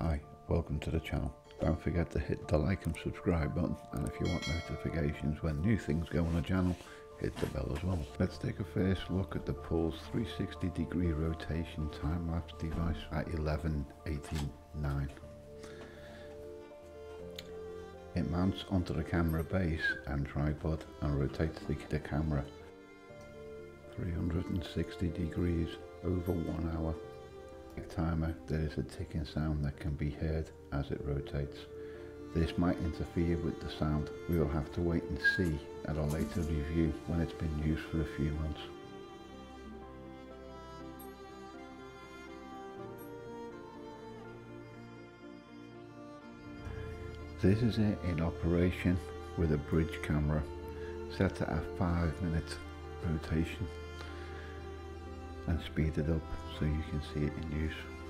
Hi, welcome to the channel. Don't forget to hit the like and subscribe button and if you want notifications when new things go on the channel, hit the bell as well. Let's take a first look at the PULUZ 360 degree rotation time-lapse device at 11.89. It mounts onto the camera base and tripod and rotates the, the camera 360 degrees over one hour. Timer, there is a ticking sound that can be heard as it rotates. This might interfere with the sound. We will have to wait and see at a later review when it's been used for a few months. This is it in operation with a bridge camera set at a 5 minute rotation and speed it up so you can see it in use.